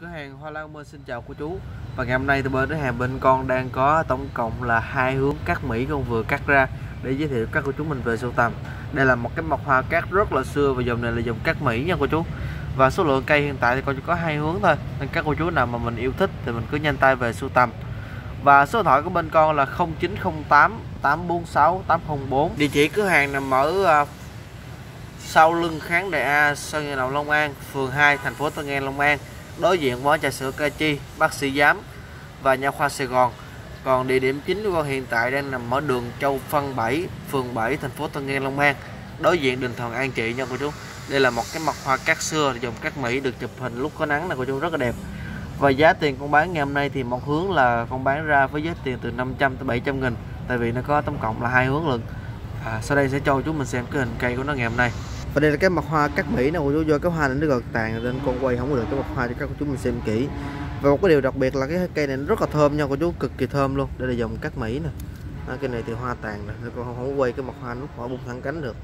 Cửa hàng Hoa Lan Mơ xin chào cô chú. Và ngày hôm nay thì bên cửa hàng bên con đang có tổng cộng là hai hướng cắt Mỹ con vừa cắt ra để giới thiệu các cô chú mình về sưu tầm. Đây là một cái mọc hoa cắt rất là xưa và dòng này là dòng cắt Mỹ nha cô chú. Và số lượng cây hiện tại thì con chỉ có hai hướng thôi Nên các cô chú nào mà mình yêu thích thì mình cứ nhanh tay về sưu tầm. Và số điện thoại của bên con là 0908 846 804 Địa chỉ cửa hàng nằm ở à, sau lưng kháng đại A Sơn Nhà Đồng Long An, phường 2, thành phố Tân An, Long An đối diện quán trà sữa Kachi bác sĩ giám và nha khoa Sài Gòn. Còn địa điểm chính của con hiện tại đang nằm ở đường Châu Phân 7, phường 7, thành phố Tân An, Long An, đối diện đình thần An Trị nha cô chú. Đây là một cái mặt hoa cát xưa dùng cát Mỹ được chụp hình lúc có nắng nè cô chú rất là đẹp. Và giá tiền con bán ngày hôm nay thì một hướng là con bán ra với giá tiền từ 500 tới 700 nghìn tại vì nó có tổng cộng là hai hướng lượng. À, sau đây sẽ cho chú mình xem cái hình cây của nó ngày hôm nay và đây là cái mặt hoa cắt mỹ nè cô chú do cái hoa này nó gợt tàn nên con quay không có được cái mặt hoa cho các cô chú mình xem kỹ. Và một cái điều đặc biệt là cái cây này nó rất là thơm nha cô chú cực kỳ thơm luôn. Đây là dòng cắt mỹ nè. À, cây này thì hoa tàn nè con không, không quay cái mặt hoa nó khỏi bung thẳng cánh được.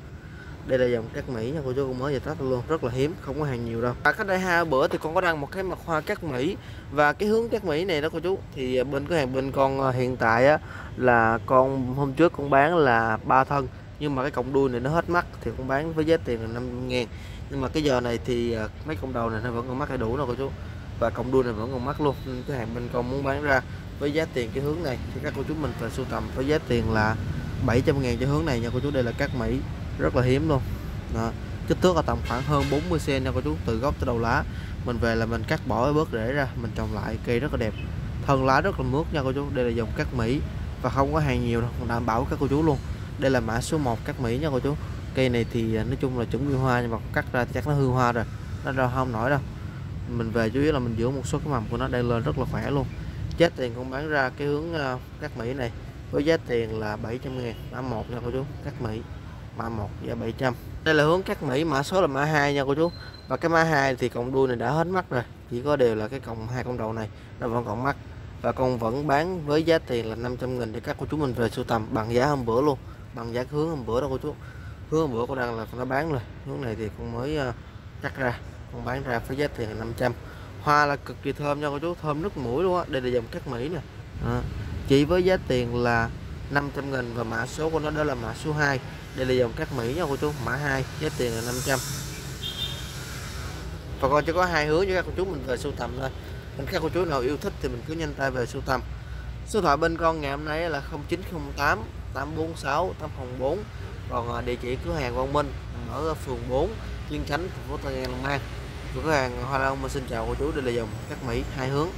Đây là dòng cắt mỹ nha cô chú con mới về tết luôn rất là hiếm không có hàng nhiều đâu. Và cách đây hai bữa thì con có đăng một cái mặt hoa cắt mỹ. Và cái hướng cắt mỹ này đó cô chú thì bên cửa hàng bên con à, hiện tại á, là con hôm trước con bán là ba thân nhưng mà cái cọng đuôi này nó hết mắt, thì cũng bán với giá tiền là 5 ngàn. Nhưng mà cái giờ này thì à, mấy cọng đầu này nó vẫn còn mắt đầy đủ rồi cô chú. Và cọng đuôi này vẫn còn mắt luôn. Nên cái hàng bên con muốn bán ra với giá tiền cái hướng này, thì các cô chú mình phải sưu tầm với giá tiền là 700 ngàn cho hướng này nha cô chú. Đây là cát Mỹ, rất là hiếm luôn. Đó. kích thước là tầm khoảng hơn 40 cm nha cô chú, từ gốc tới đầu lá. Mình về là mình cắt bỏ bớt rễ ra, mình trồng lại, cây rất là đẹp. Thân lá rất là mướt nha cô chú. Đây là dòng cát Mỹ và không có hàng nhiều đâu, đảm bảo các cô chú luôn đây là mã số 1 cắt Mỹ nha cô chú. Cây này thì à, nói chung là chuẩn bị hoa nhưng mà cắt ra thì chắc nó hư hoa rồi. Nó ra không nổi đâu. Mình về chủ yếu là mình giữ một số cái mầm của nó đang lên rất là khỏe luôn. Giá tiền cũng bán ra cái hướng à, cắt Mỹ này. Với giá tiền là 700 ngàn, mã 1 nha cô chú cắt Mỹ. Mã 1 giá 700 đây là hướng cắt Mỹ, mã số là mã 2 nha cô chú. Và cái mã 2 thì cọng đuôi này đã hết mắt rồi. Chỉ có đều là cái cọng, hai con đầu này, nó vẫn còn mắt. Và con vẫn bán với giá tiền là 500 nghìn để các cô chú mình về sưu tầm bằng giá hôm bữa luôn bằng giá hướng hôm bữa đó cô chú. Hướng hôm bữa cô đang là nó bán rồi. Hướng này thì con mới ờ, uh, cắt ra. Con bán ra với giá tiền là 500 hoa là cực kỳ thơm nha cô chú thơm nước mũi luôn á. Đây là dòng cắt mỹ nè. À, chỉ với giá tiền là 500 nghìn và mã số của nó đó là mã số 2 đây là dòng cắt mỹ nha cô chú mã 2 giá tiền là 500 và con chỉ có hai hướng cho các cô chú mình về sưu tầm thôi. Mình các cô chú nào yêu thích thì mình cứ nhanh tay về sưu tầm. Số thoại bên con ngày hôm nay là 0908 846 804 còn à, địa chỉ cửa hàng Quang Minh ở phường 4 Liên Chánh, thành phố Tân An, Long An. Cửa hàng Hoa Long mình xin chào cô chú, đây là dòng cắt Mỹ, hai hướng.